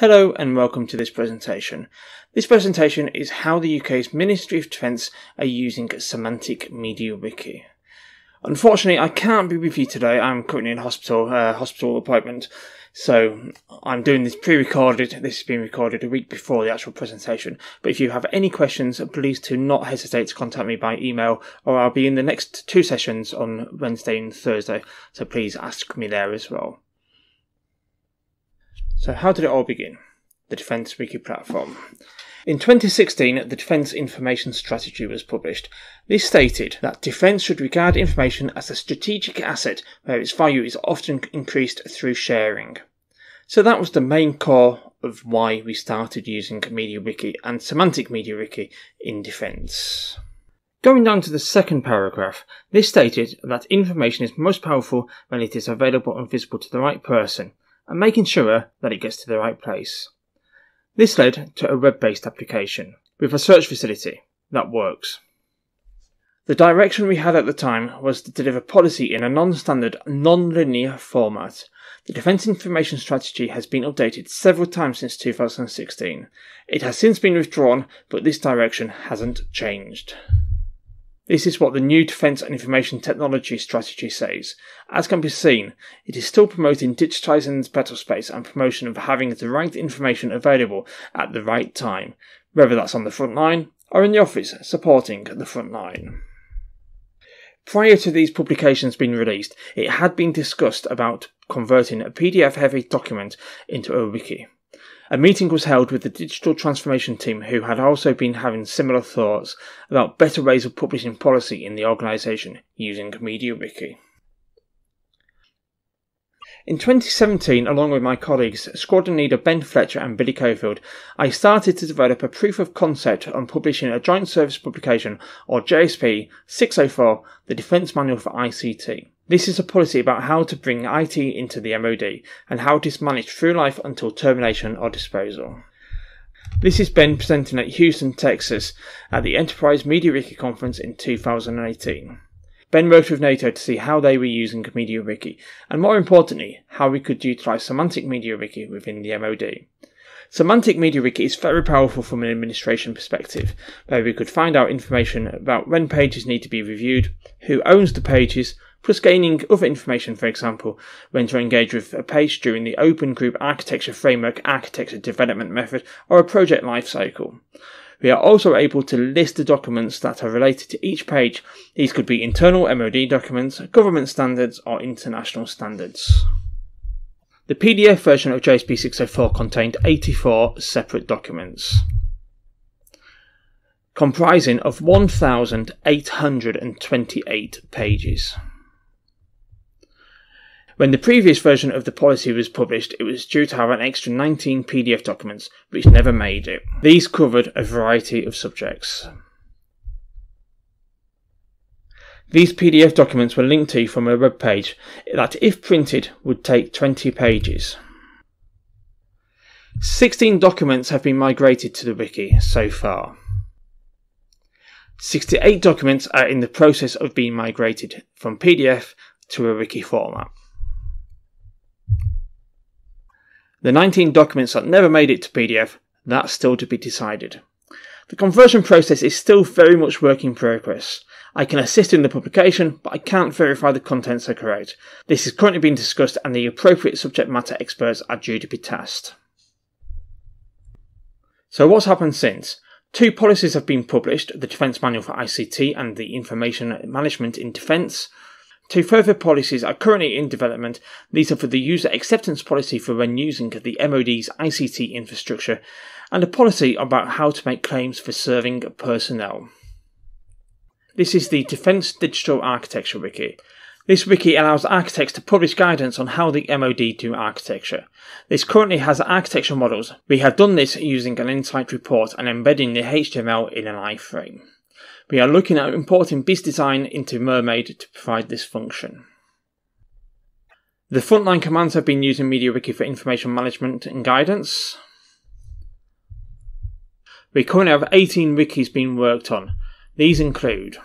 Hello and welcome to this presentation. This presentation is how the UK's Ministry of Defence are using Semantic MediaWiki. Unfortunately, I can't be with you today. I'm currently in hospital, uh, hospital appointment, so I'm doing this pre-recorded. This has been recorded a week before the actual presentation. But if you have any questions, please do not hesitate to contact me by email, or I'll be in the next two sessions on Wednesday and Thursday. So please ask me there as well. So, how did it all begin? The Defence Wiki platform. In 2016, the Defence Information Strategy was published. This stated that defence should regard information as a strategic asset where its value is often increased through sharing. So that was the main core of why we started using MediaWiki and Semantic MediaWiki in defence. Going down to the second paragraph, this stated that information is most powerful when it is available and visible to the right person, and making sure that it gets to the right place. This led to a web based application with a search facility that works. The direction we had at the time was to deliver policy in a non standard, non linear format. The Defence Information Strategy has been updated several times since 2016. It has since been withdrawn, but this direction hasn't changed. This is what the new Defence and Information Technology strategy says. As can be seen, it is still promoting digitising the battle space and promotion of having the right information available at the right time, whether that's on the front line or in the office supporting the front line. Prior to these publications being released, it had been discussed about converting a PDF heavy document into a wiki. A meeting was held with the digital transformation team who had also been having similar thoughts about better ways of publishing policy in the organisation using MediaWiki. In 2017, along with my colleagues, squadron leader Ben Fletcher and Billy Cofield, I started to develop a proof of concept on publishing a Joint Service Publication, or JSP 604, the Defence Manual for ICT. This is a policy about how to bring IT into the MOD and how it is managed through life until termination or disposal. This is Ben presenting at Houston, Texas at the Enterprise MediaWiki Conference in 2018. Ben wrote with NATO to see how they were using MediaWiki, and more importantly, how we could utilize Semantic MediaWiki within the MOD. Semantic MediaWiki is very powerful from an administration perspective, where we could find out information about when pages need to be reviewed, who owns the pages, plus gaining other information, for example, when to engage with a page during the Open Group Architecture Framework Architecture Development Method or a project lifecycle. We are also able to list the documents that are related to each page. These could be internal MOD documents, government standards, or international standards. The PDF version of JSP 604 contained 84 separate documents comprising of 1,828 pages. When the previous version of the policy was published, it was due to have an extra 19 PDF documents, which never made it. These covered a variety of subjects. These PDF documents were linked to from a web page that, if printed, would take 20 pages. 16 documents have been migrated to the wiki so far. 68 documents are in the process of being migrated from PDF to a wiki format. The 19 documents that never made it to PDF, that's still to be decided. The conversion process is still very much work in progress. I can assist in the publication, but I can't verify the contents are correct. This is currently being discussed and the appropriate subject matter experts are due to be tasked. So what's happened since? Two policies have been published, the Defence Manual for ICT and the Information Management in Defence. Two further policies are currently in development. These are for the user acceptance policy for when using the MOD's ICT infrastructure, and a policy about how to make claims for serving personnel. This is the Defence Digital Architecture Wiki. This wiki allows architects to publish guidance on how the MOD do architecture. This currently has architecture models. We have done this using an Insight report and embedding the HTML in an iframe. We are looking at importing BIS design into Mermaid to provide this function. The frontline commands have been using MediaWiki for information management and guidance. We currently have 18 wikis being worked on. These include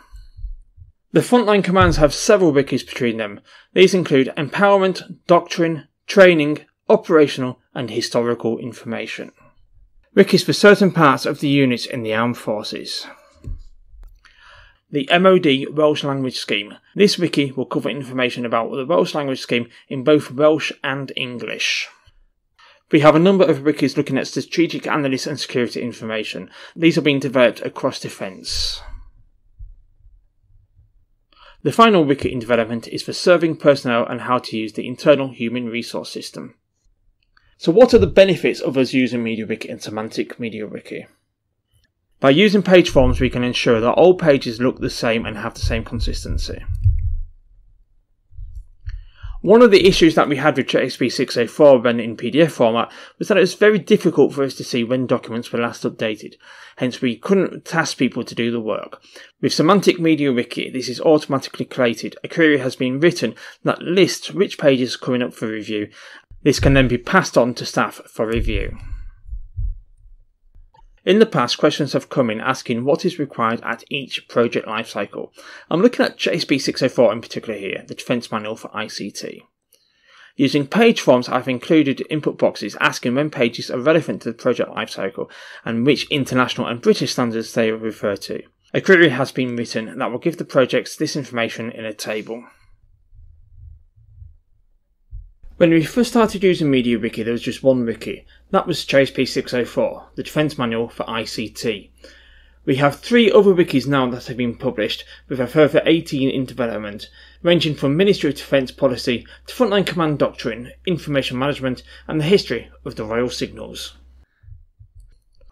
the frontline commands have several wikis between them. These include empowerment, doctrine, training, operational, and historical information. Wikis for certain parts of the units in the armed forces. The MOD Welsh Language Scheme. This wiki will cover information about the Welsh Language Scheme in both Welsh and English. We have a number of wikis looking at strategic analysis and security information. These are being developed across defence. The final wiki in development is for serving personnel and how to use the internal human resource system. So what are the benefits of us using MediaWiki and Semantic MediaWiki? By using page forms we can ensure that all pages look the same and have the same consistency. One of the issues that we had with JSP 604 when in PDF format was that it was very difficult for us to see when documents were last updated, hence we couldn't task people to do the work. With Semantic MediaWiki, this is automatically collated. A query has been written that lists which pages are coming up for review. This can then be passed on to staff for review. In the past, questions have come in asking what is required at each project lifecycle. I'm looking at JSP 604 in particular here, the Defence Manual for ICT. Using page forms, I've included input boxes asking when pages are relevant to the project lifecycle and which international and British standards they refer to. A query has been written that will give the projects this information in a table. When we first started using MediaWiki, there was just one wiki. That was JSP 604, the Defence Manual for ICT. We have three other wikis now that have been published, with a further 18 in development, ranging from Ministry of Defence policy to frontline command doctrine, information management, and the history of the Royal Signals.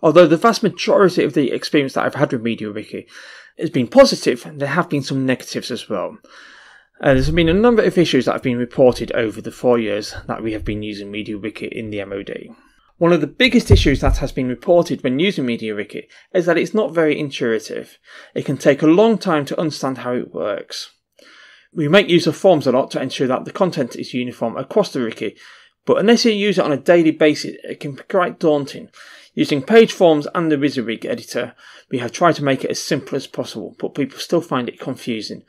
Although the vast majority of the experience that I've had with MediaWiki has been positive, there have been some negatives as well. Uh, there's been a number of issues that have been reported over the four years that we have been using MediaWiki in the MOD. One of the biggest issues that has been reported when using MediaWiki is that it's not very intuitive. It can take a long time to understand how it works. We make use of forms a lot to ensure that the content is uniform across the wiki, but unless you use it on a daily basis, it can be quite daunting. Using page forms and the WYSIWYG editor, we have tried to make it as simple as possible, but people still find it confusing.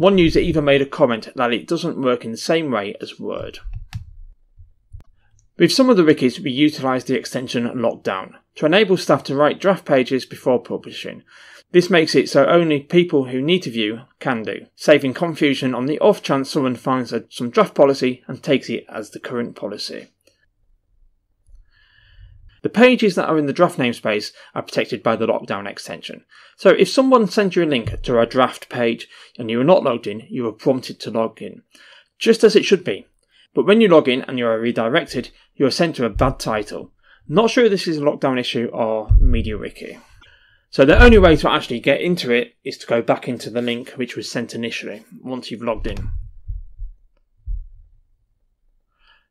One user even made a comment that it doesn't work in the same way as Word. With some of the wikis, we utilise the extension Lockdown to enable staff to write draft pages before publishing. This makes it so only people who need to view can do, saving confusion on the off chance someone finds some draft policy and takes it as the current policy. The pages that are in the draft namespace are protected by the lockdown extension. So if someone sends you a link to a draft page and you are not logged in, you are prompted to log in. Just as it should be. But when you log in and you are redirected, you are sent to a bad title. Not sure this is a lockdown issue or MediaWiki. So the only way to actually get into it is to go back into the link which was sent initially once you've logged in.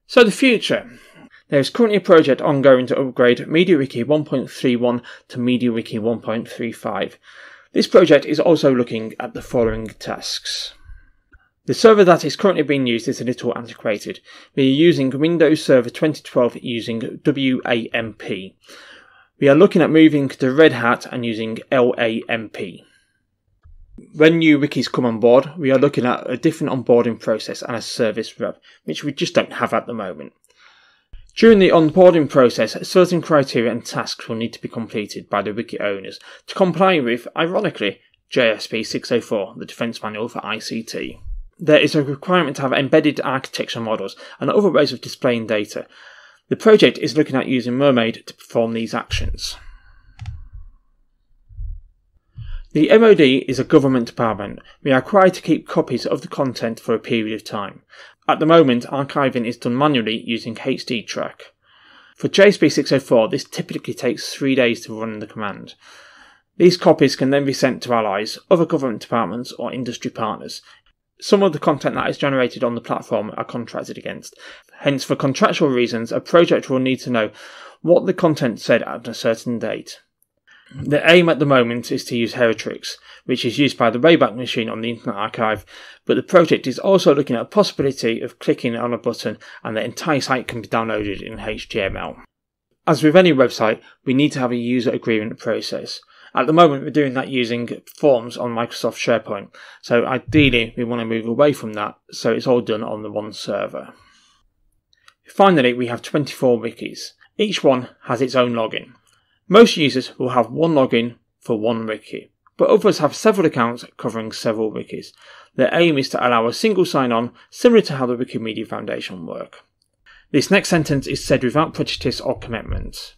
So the future. There is currently a project ongoing to upgrade MediaWiki 1.31 to MediaWiki 1.35. This project is also looking at the following tasks. The server that is currently being used is a little antiquated. We are using Windows Server 2012 using WAMP. We are looking at moving to Red Hat and using LAMP. When new wikis come on board, we are looking at a different onboarding process and a service rep, which we just don't have at the moment. During the onboarding process, certain criteria and tasks will need to be completed by the wiki owners to comply with, ironically, JSP 604, the Defence Manual for ICT. There is a requirement to have embedded architecture models and other ways of displaying data. The project is looking at using Mermaid to perform these actions. The MOD is a government department. We are required to keep copies of the content for a period of time. At the moment, archiving is done manually using HTTrack. For JSP 604, this typically takes three days to run the command. These copies can then be sent to allies, other government departments, or industry partners. Some of the content that is generated on the platform are contracted against. Hence, for contractual reasons, a project will need to know what the content said at a certain date. The aim at the moment is to use Heritrix, which is used by the Wayback Machine on the Internet Archive, but the project is also looking at a possibility of clicking on a button and the entire site can be downloaded in HTML. As with any website, we need to have a user agreement process. At the moment, we're doing that using forms on Microsoft SharePoint, so ideally we want to move away from that, so it's all done on the one server. Finally, we have 24 wikis. Each one has its own login. Most users will have one login for one wiki, but others have several accounts covering several wikis. Their aim is to allow a single sign-on, similar to how the Wikimedia Foundation work. This next sentence is said without prejudice or commitment.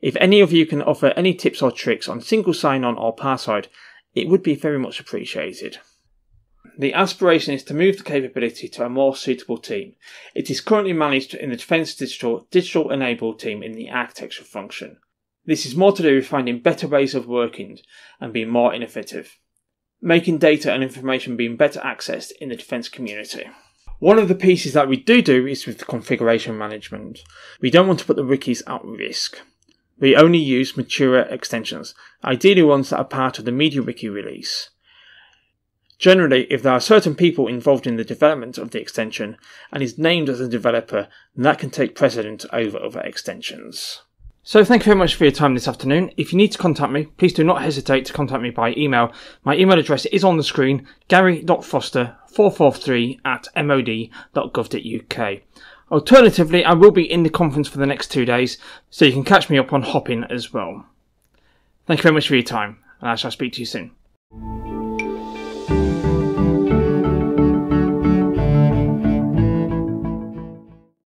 If any of you can offer any tips or tricks on single sign-on or password, it would be very much appreciated. The aspiration is to move the capability to a more suitable team. It is currently managed in the Defence Digital Digital Enabled team in the architecture function. This is more to do with finding better ways of working and being more innovative, making data and information being better accessed in the defence community. One of the pieces that we do do is with configuration management. We don't want to put the wikis at risk. We only use mature extensions, ideally ones that are part of the MediaWiki release. Generally, if there are certain people involved in the development of the extension and is named as a developer, then that can take precedence over other extensions. So thank you very much for your time this afternoon. If you need to contact me, please do not hesitate to contact me by email. My email address is on the screen, gary.foster443 at mod.gov.uk. Alternatively, I will be in the conference for the next two days, so you can catch me up on Hopin as well. Thank you very much for your time, and I shall speak to you soon.